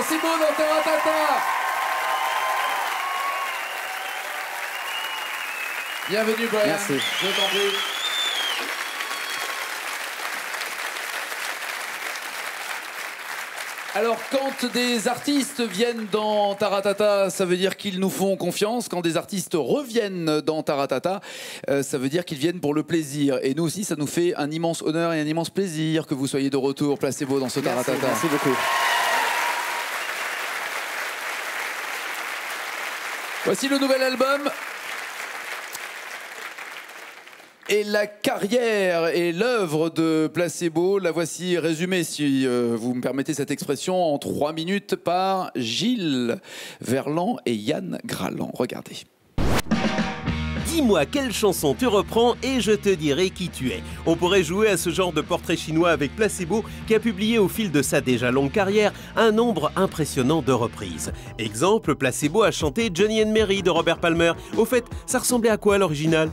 Placebo dans Taratata. Bienvenue, Brian. Merci. Je t'en prie. Alors, quand des artistes viennent dans Taratata, ça veut dire qu'ils nous font confiance. Quand des artistes reviennent dans Taratata, euh, ça veut dire qu'ils viennent pour le plaisir. Et nous aussi, ça nous fait un immense honneur et un immense plaisir que vous soyez de retour. Placez-vous dans ce Merci, Taratata. merci beaucoup. Voici le nouvel album. Et la carrière et l'œuvre de Placebo, la voici résumée, si euh, vous me permettez cette expression, en trois minutes par Gilles Verland et Yann Graland. Regardez. Dis-moi quelle chanson tu reprends et je te dirai qui tu es. On pourrait jouer à ce genre de portrait chinois avec Placebo qui a publié au fil de sa déjà longue carrière un nombre impressionnant de reprises. Exemple, Placebo a chanté Johnny and Mary de Robert Palmer. Au fait, ça ressemblait à quoi l'original?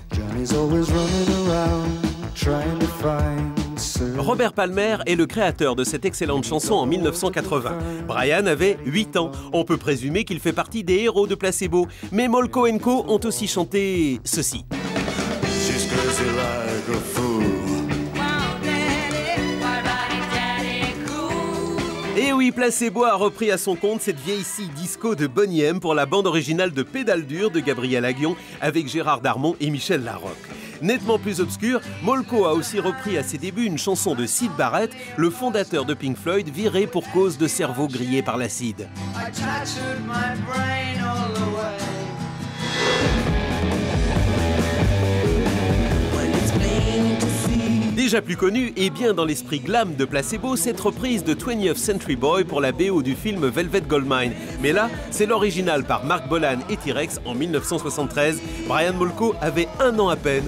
Robert Palmer est le créateur de cette excellente chanson en 1980. Brian avait 8 ans. On peut présumer qu'il fait partie des héros de Placebo. Mais Molko Co ont aussi chanté ceci. Et oui, Placebo a repris à son compte cette vieille scie disco de Bonnie M pour la bande originale de Pédale dure de Gabriel Aguillon avec Gérard Darmon et Michel Larocque. Nettement plus obscur, Molko a aussi repris à ses débuts une chanson de Sid Barrett, le fondateur de Pink Floyd, viré pour cause de cerveau grillé par l'acide. Déjà plus connu et bien dans l'esprit glam de Placebo, cette reprise de 20th Century Boy pour la BO du film Velvet Goldmine. Mais là, c'est l'original par Mark Bolan et T-Rex en 1973. Brian Molko avait un an à peine.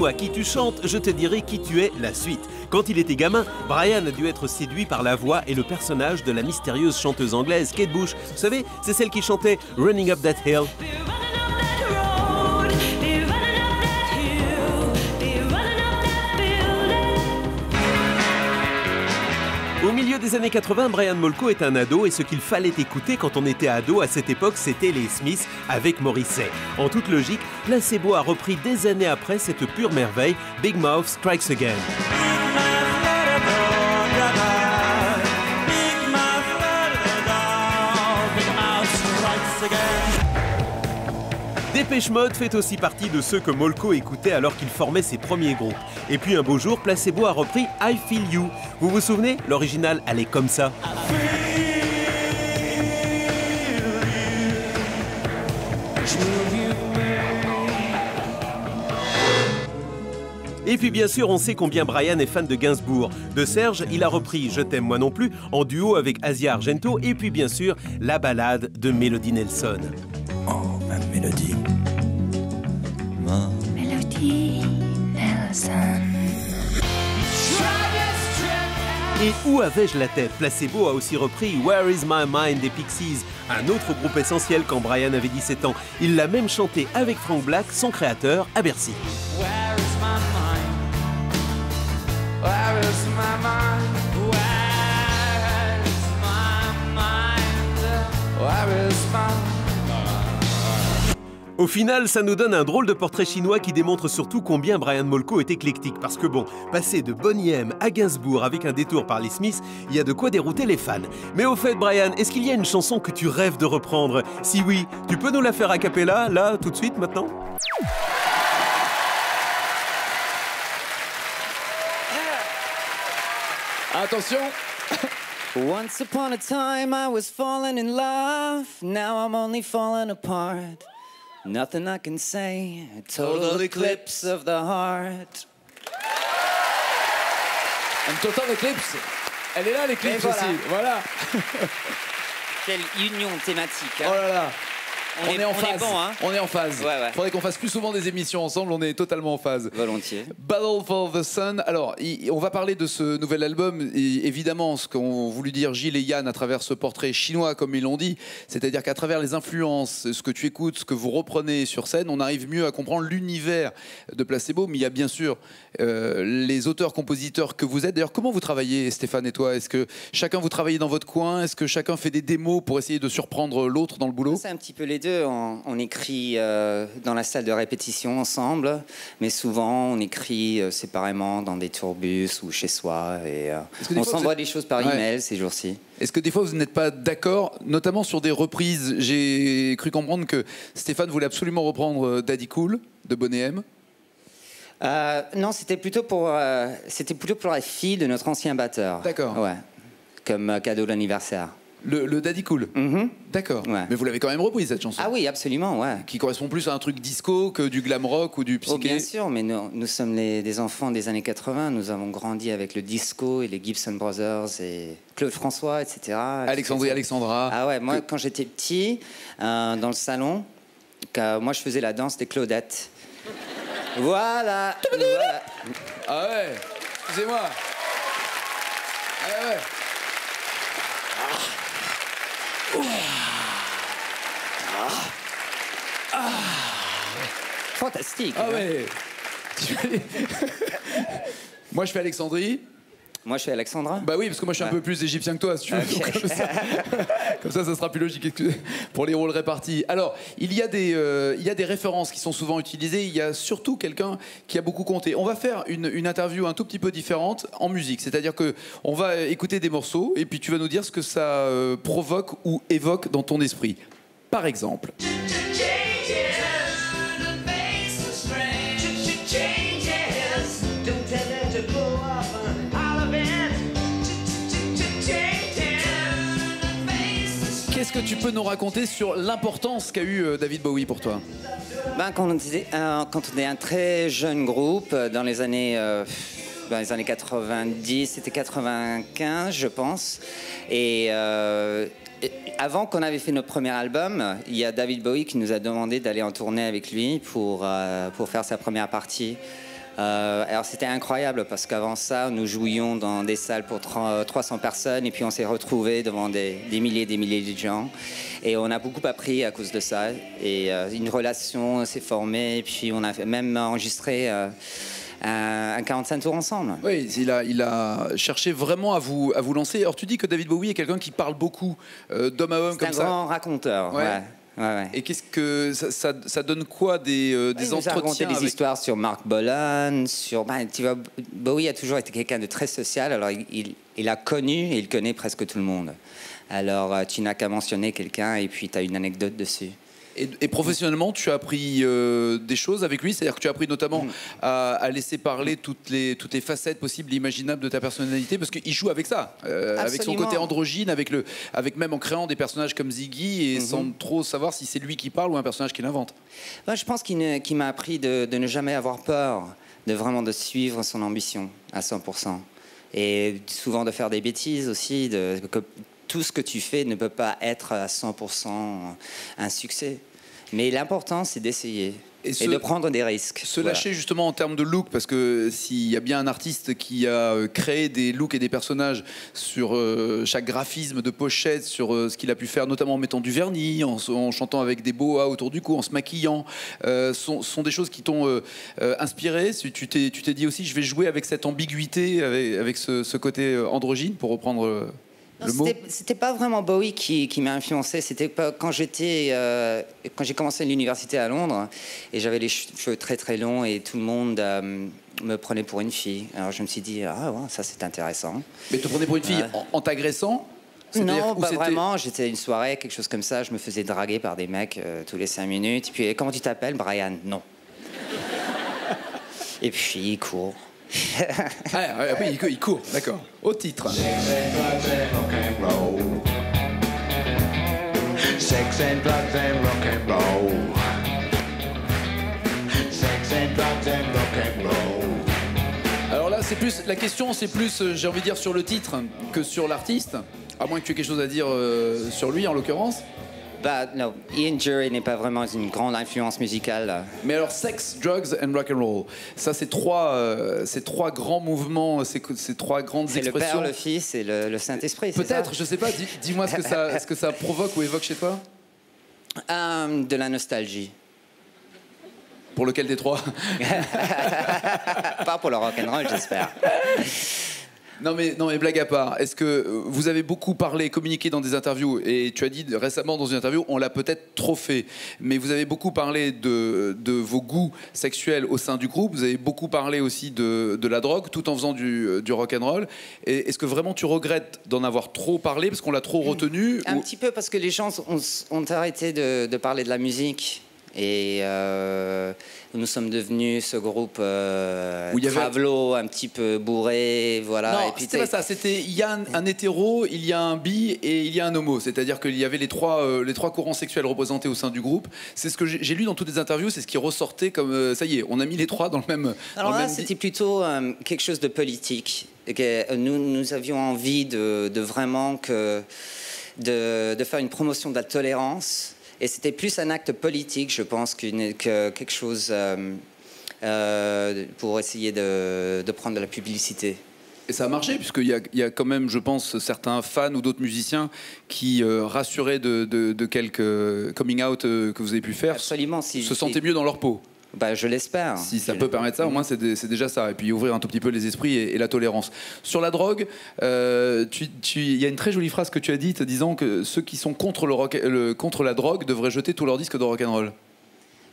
Dis-moi qui tu chantes, je te dirai qui tu es la suite. Quand il était gamin, Brian a dû être séduit par la voix et le personnage de la mystérieuse chanteuse anglaise Kate Bush. Vous savez, c'est celle qui chantait Running Up That Hill. Des années 80, Brian Molko est un ado et ce qu'il fallait écouter quand on était ado à cette époque, c'était les Smiths avec Morrissey. En toute logique, Placebo a repris des années après cette pure merveille, Big Mouth Strikes Again. Dépêche Mode fait aussi partie de ceux que Molko écoutait alors qu'il formait ses premiers groupes. Et puis un beau jour, Placebo a repris I Feel You. Vous vous souvenez? L'original allait comme ça. Et puis bien sûr, on sait combien Brian est fan de Gainsbourg. De Serge, il a repris Je t'aime moi non plus en duo avec Asia Argento et puis bien sûr la ballade de Melody Nelson. Oh, ma mélodie. Melody Nelson. Et où avais-je la tête? Placebo a aussi repris Where is my mind des Pixies, un autre groupe essentiel quand Brian avait 17 ans. Il l'a même chanté avec Frank Black, son créateur, à Bercy. Where is my mind? Where is my mind? Au final, ça nous donne un drôle de portrait chinois qui démontre surtout combien Brian Molko est éclectique. Parce que bon, passer de Bonnie M à Gainsbourg avec un détour par les Smiths, il y a de quoi dérouter les fans. Mais au fait, Brian, est-ce qu'il y a une chanson que tu rêves de reprendre? Si oui, tu peux nous la faire a cappella, là, tout de suite, maintenant? Attention Once upon a time I was falling in love. Now I'm only falling apart. Nothing I can say. A total eclipse of the heart. Un total éclipse. Elle est là, l'éclipse voilà. aussi. Voilà. Quelle union thématique. hein. Oh là là. On est- en on est phase. bon, hein On est en phase. Ouais, ouais. Faudrait qu'on fasse plus souvent des émissions ensemble. On est totalement en phase. Volontiers. Battle for the Sun. Alors, on va parler de ce nouvel album. Et évidemment, ce qu'ont voulu dire Gilles et Yann à travers ce portrait chinois, comme ils l'ont dit, c'est-à-dire qu'à travers les influences, ce que tu écoutes, ce que vous reprenez sur scène, on arrive mieux à comprendre l'univers de Placebo. Mais il y a bien sûr euh, les auteurs-compositeurs que vous êtes. D'ailleurs, comment vous travaillez, Stéphane et toi? Est-ce que chacun vous travaillez dans votre coin? Est-ce que chacun fait des démos pour essayer de surprendre l'autre dans le boulot? C'est un petit peu les deux. On, on écrit euh, dans la salle de répétition ensemble, mais souvent on écrit euh, séparément dans des tourbus ou chez soi. Et, euh, on s'envoie êtes- des choses par Ouais. email ces jours-ci. Est-ce que des fois vous n'êtes pas d'accord, notamment sur des reprises? J'ai cru comprendre que Stéphane voulait absolument reprendre Daddy Cool de Bonnet M. Non, c'était plutôt pour c'était plutôt pour la fille de notre ancien batteur. D'accord. Ouais. Comme cadeau d'anniversaire. Le, le Daddy Cool. Mhm. D'accord. Ouais. Mais vous l'avez quand même reprise cette chanson. Ah oui, absolument, ouais. Qui correspond plus à un truc disco que du glam rock ou du psyché. Oh, bien sûr, mais nous, nous sommes les, des enfants des années 80. Nous avons grandi avec le disco et les Gibson Brothers et Claude François, etc. Alexandrie Alexandra. Ah ouais, moi, quand j'étais petit, euh, dans le salon, que- moi, je faisais la danse des Claudettes. Voilà. voilà. Ah ouais. Excusez-moi. Ah ouais. Fantastique. Ah hein. ouais. Moi je fais Alexandrie. Moi, je suis Alexandra. Bah oui, parce que moi je suis un peu plus égyptien que toi, si tu veux. Comme, ça, comme ça, ça sera plus logique pour les rôles répartis. Alors, il y, a des, euh, il y a des références qui sont souvent utilisées. Il y a surtout quelqu'un qui a beaucoup compté. On va faire une, une interview un tout petit peu différente en musique. C'est-à-dire que on va écouter des morceaux et puis tu vas nous dire ce que ça euh, provoque ou évoque dans ton esprit. Par exemple. Qu'est-ce que tu peux nous raconter sur l'importance qu'a eu euh, David Bowie pour toi? Ben, quand, on était, euh, quand on est un très jeune groupe, euh, dans les années, dans les années 90, c'était 95, je pense. Et, avant qu'on avait fait notre premier album, il y a David Bowie qui nous a demandé d'aller en tournée avec lui pour, pour faire sa première partie. Euh, alors c'était incroyable parce qu'avant ça, nous jouions dans des salles pour 3- 300 personnes et puis on s'est retrouvés devant des, des milliers et des milliers de gens. Et on a beaucoup appris à cause de ça. Et euh, une relation s'est formée et puis on a même enregistré euh, un, un 45 tours ensemble. Oui, il a, il a cherché vraiment à vous, à vous lancer. Alors tu dis que David Bowie est quelqu'un qui parle beaucoup euh, d'homme à homme C'est un comme ça. grand raconteur. Ouais. Ouais. Ouais, ouais. Et qu'est-ce que ça, ça- ça donne quoi des, euh, des il nous a raconté entretiens des histoires sur Mark Bolan, sur. ben, tu vois, Bowie a toujours été quelqu'un de très social, alors il, il- il a connu et il connaît presque tout le monde. Alors euh, tu n'as qu'à mentionner quelqu'un et puis tu as une anecdote dessus. Et, et professionnellement, tu as appris euh, des choses avec lui, c'est-à-dire que tu as appris notamment Mm. à, à laisser parler toutes les, toutes les facettes possibles et imaginables de ta personnalité, parce qu'il joue avec ça, euh, avec son côté androgyne, avec, le, avec même en créant des personnages comme Ziggy, et Mm-hmm. sans trop savoir si c'est lui qui parle ou un personnage qu'il invente. Moi, je pense qu'il m'a appris de, de ne jamais avoir peur, de vraiment de suivre son ambition à 100%. Et souvent de faire des bêtises aussi, de, tout ce que tu fais ne peut pas être à 100% un succès. Mais l'important, c'est d'essayer Et de prendre des risques. Se Voilà. lâcher justement en termes de look, parce que s'il y a bien un artiste qui a euh, créé des looks et des personnages sur euh, chaque graphisme de pochette, sur euh, ce qu'il a pu faire, notamment en mettant du vernis, en, en chantant avec des boas autour du cou, en se maquillant, euh, sont, sont des choses qui t'ont euh, euh, inspiré. Tu t'es dit aussi, je vais jouer avec cette ambiguïté, avec, avec ce, ce côté euh, androgyne, pour reprendre c'était- pas vraiment Bowie qui, qui m'a influencé. C'était quand j'étais euh, quand j'ai commencé l'université à Londres et j'avais les cheveux très très longs et tout le monde euh, me prenait pour une fille. Alors je me suis dit ah ouais, ça c'est intéressant. Mais te prenais pour une fille Ouais. en, en t'agressant? Non, pas vraiment. J'étais à une soirée, quelque chose comme ça. Je me faisais draguer par des mecs euh, tous les cinq minutes. Et puis, eh, comment tu t'appelles, Brian Non. Et puis, il court. Ah, oui, il cou- il court, d'accord. Au titre. Sex and drugs and rock and roll. Sex and drugs and rock and roll. Alors là, c'est plus la question, c'est plus, euh, j'ai envie de dire, sur le titre que sur l'artiste. À moins que tu aies quelque chose à dire euh, sur lui, en l'occurrence. Bah, non, Ian Jury n'est pas vraiment une grande influence musicale. Mais alors, sex, drugs and rock and roll, ça c'est trois, euh, trois grands mouvements, c'est c'est trois grandes C'est le expressions. Père, le Fils et le, le Saint-Esprit, Peut-être, je sais pas. dis- Dis-moi ce que ça, ce que ça provoque ou évoque chez toi. Euh, de la nostalgie. Pour lequel des trois? Pas pour le rock'n'roll, j'espère. Non mais, non mais blague à part, est-ce que euh, vous avez beaucoup parlé, communiqué dans des interviews et tu as dit récemment dans une interview, on l'a peut-être trop fait, mais vous avez beaucoup parlé de, de vos goûts sexuels au sein du groupe, vous avez beaucoup parlé aussi de, de la drogue tout en faisant du, euh, du rock and roll. Et est-ce que vraiment tu regrettes d'en avoir trop parlé parce qu'on l'a trop retenu Un ou- petit peu parce que les gens ont, ont arrêté de, de parler de la musique. Et euh, nous sommes devenus ce groupe euh, avait- un petit peu bourré, voilà. Non, c'était pas ça. C'était il y a un, un hétéro, il y a un bi et il y a un homo. C'est-à-dire qu'il y avait les trois, euh, les trois courants sexuels représentés au sein du groupe. C'est ce que j'ai lu dans toutes les interviews. C'est ce qui ressortait comme euh, ça y est, on a mis les trois dans le même. Alors là, c'était plutôt quelque chose de politique. Que, nous, nous avions envie de, de vraiment que, de, de faire une promotion de la tolérance. Et c'était plus un acte politique, je pense, qu'une- que quelque chose euh, euh, pour essayer de, de prendre de la publicité. Et ça a marché, puisqu'il y a, il y a quand même, je pense, certains fans ou d'autres musiciens qui, euh, rassurés de, de- de quelques coming out euh, que vous avez pu faire, Absolument. Si, se si- sentaient mieux dans leur peau. Bah, je l'espère. Si ça peut permettre ça, au moins c'est dé- c'est déjà ça. Et puis ouvrir un tout petit peu les esprits et, et la tolérance. Sur la drogue, euh, tu- tu- il y a une très jolie phrase que tu as dite disant que ceux qui sont contre, le rock, le- contre la drogue devraient jeter tous leurs disques de rock'n'roll.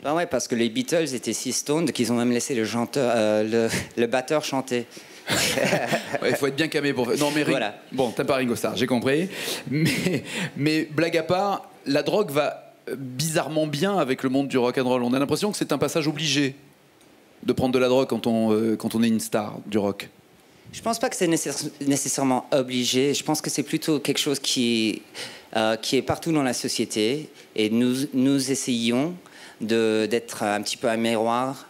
Ah ouais, parce que les Beatles étaient si stoned qu'ils ont même laissé le, chanteur, euh, le, le batteur chanter. Ouais, Il faut être bien camé pour faire. Non, mais Voilà. Bon, t'as pas Ringo Starr, j'ai compris. Mais, mais blague à part, la drogue va bizarrement bien avec le monde du rock'n'roll. On a l'impression que c'est un passage obligé de prendre de la drogue quand on, euh, quand on est une star du rock. Je pense pas que c'est nécess- nécessairement obligé. Je pense que c'est plutôt quelque chose qui, euh, qui est partout dans la société. Et nous, nous essayons d'être un petit peu un miroir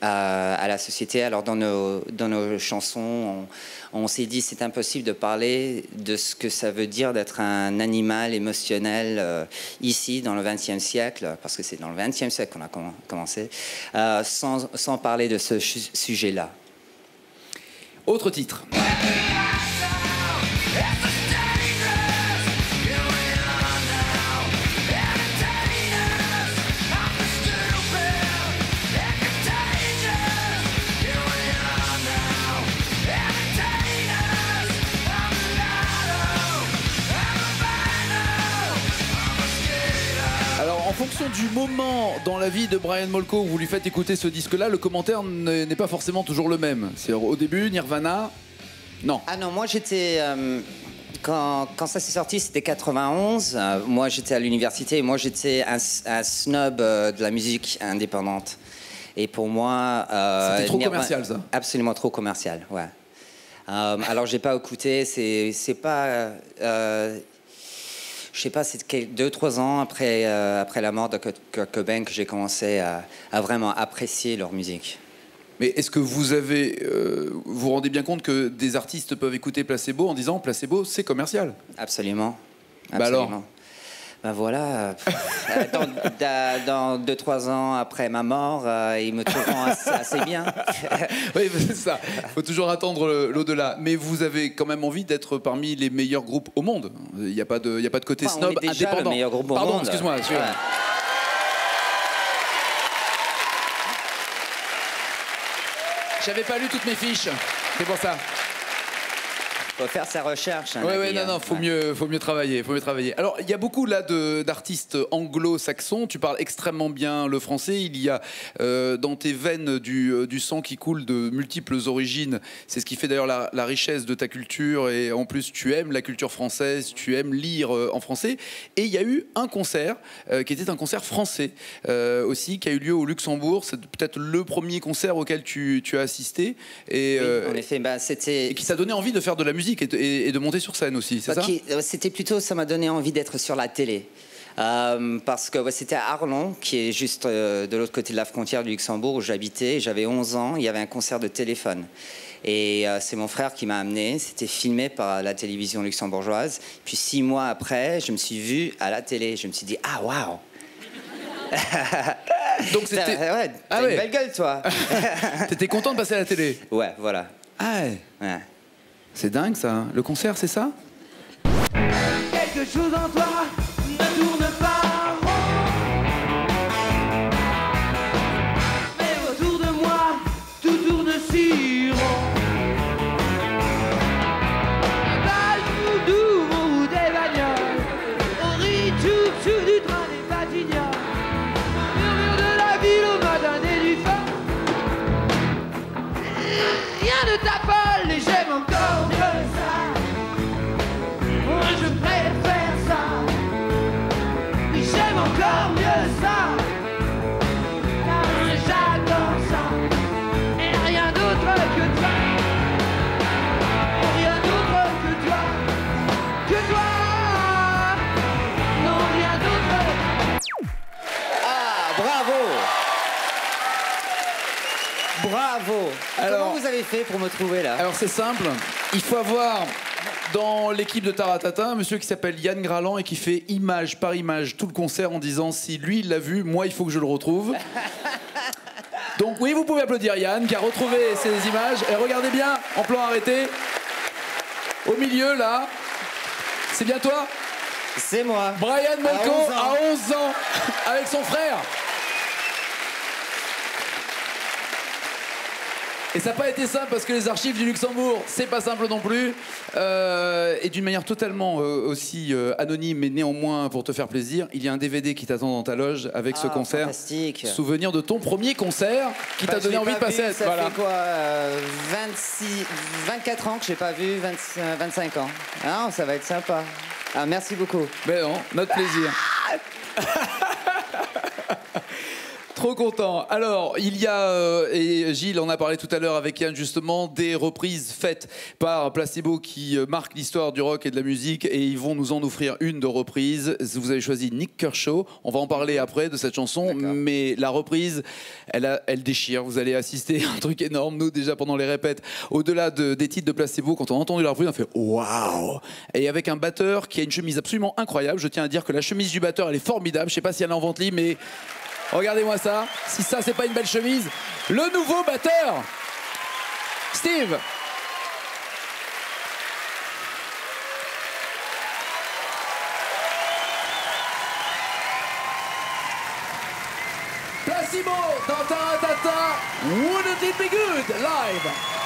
à, la société. Alors dans nos, dans nos chansons, on, s'est dit c'est impossible de parler de ce que ça veut dire d'être un animal émotionnel euh, ici dans le XXe siècle, parce que c'est dans le XXe siècle qu'on a comm- commencé, euh, sans, sans parler de ce sujet-là. Autre titre. Fonction du moment dans la vie de Brian Molko où vous lui faites écouter ce disque-là, le commentaire n'est pas forcément toujours le même. C'est au début, Nirvana, non. Ah non, moi j'étais. euh, quand, quand ça s'est sorti, c'était 91. Euh, moi j'étais à l'université et moi j'étais un, un snob euh, de la musique indépendante. Et pour moi. C'était trop Nirvana- commercial, ça. Absolument trop commercial, ouais. Euh, alors j'ai pas écouté, c'est c'est pas. euh, je sais pas, c'est deux, trois ans après, euh, après la mort de Kurt Cobain que j'ai commencé à, à vraiment apprécier leur musique. Mais est-ce que vous avez, euh, vous vous rendez bien compte que des artistes peuvent écouter Placebo en disant Placebo, c'est commercial? Absolument. Bah alors Absolument. Ben voilà, euh, euh, dans, da- dans deux, trois ans après ma mort, euh, ils me trouveront assez, assez bien. Oui, c'est ça. Il faut toujours attendre l'au-delà. Mais vous avez quand même envie d'être parmi les meilleurs groupes au monde. Il n'y a, pas de- y a pas de côté Enfin, on snob est déjà indépendant. le meilleur groupe au Pardon, monde. excuse-moi. excuse-moi. Ouais. J'avais pas lu toutes mes fiches. C'est pour ça. Faut faire sa recherche. hein, Oui, oui, vie, non, hein. non, faut Ouais. mieux, faut mieux travailler, faut mieux travailler. Alors, il y a beaucoup là d'artistes anglo-saxons. Tu parles extrêmement bien le français. Il y a euh, dans tes veines du, euh, du sang qui coule de multiples origines. C'est ce qui fait d'ailleurs la, la richesse de ta culture. Et en plus, tu aimes la culture française, tu aimes lire euh, en français. Et il y a eu un concert euh, qui était un concert français aussi, qui a eu lieu au Luxembourg. C'est peut-être le premier concert auquel tu, tu as assisté et, Oui, en effet, bah, c'était. et qui t'a donné envie de faire de la musique et de, et- et de monter sur scène aussi. C'est Bah, ça euh, C'était plutôt, ça m'a donné envie d'être sur la télé. Euh, parce que ouais, c'était à Arlon, qui est juste euh, de l'autre côté de la frontière du Luxembourg, où j'habitais. J'avais 11 ans, il y avait un concert de téléphone. Et euh, c'est mon frère qui m'a amené. C'était filmé par la télévision luxembourgeoise. Puis six mois après, je me suis vu à la télé. Je me suis dit, ah waouh Donc c'était. ouais, Ah une ouais. belle gueule, toi. T'étais content de passer à la télé ouais, voilà. Ah ouais. Ouais. C'est dingue ça. Le concert, c'est ça? Bravo. Bravo. Alors- Comment vous avez fait pour me trouver là? Alors c'est simple, il faut avoir dans l'équipe de Taratata un monsieur qui s'appelle Yann Graland et qui fait image par image tout le concert en disant si lui il l'a vu, moi il faut que je le retrouve. Donc oui, vous pouvez applaudir Yann qui a retrouvé ces images. Et regardez bien, en plan arrêté, au milieu là, c'est bien toi? C'est moi. Brian Molko À 11 ans. à 11 ans avec son frère. Et ça n'a pas été simple parce que les archives du Luxembourg, c'est pas simple non plus. Euh, et d'une manière totalement euh, aussi euh, anonyme, mais néanmoins pour te faire plaisir, il y a un DVD qui t'attend dans ta loge avec ce Ah, concert. fantastique. Souvenir de ton premier concert qui Bah, t'a je donné envie de pas passer. vu, Ça voilà. fait quoi euh, 26, 24 ans que j'ai pas vu, 20 euh, 25 ans. Ah, ça va être sympa. Ah, merci beaucoup. Mais non, notre plaisir. Trop content. Alors, il y a, euh, et Gilles en a parlé tout à l'heure avec Yann justement, des reprises faites par Placebo qui euh, marquent l'histoire du rock et de la musique et ils vont nous en offrir une de reprise. Vous avez choisi Nick Kershaw. On va en parler après de cette chanson, mais la reprise, elle, a- elle déchire. Vous allez assister à un truc énorme. Nous, déjà pendant les répètes, au-delà de- des titres de Placebo, quand on a entendu la reprise, on fait waouh! Et avec un batteur qui a une chemise absolument incroyable. Je tiens à dire que la chemise du batteur, elle est formidable. Je sais pas si elle est en vente libre, mais Regardez-moi ça. Si ça, c'est pas une belle chemise. Le nouveau batteur. Steve. Placebo dans Taratata. Wouldn't it be good? Live?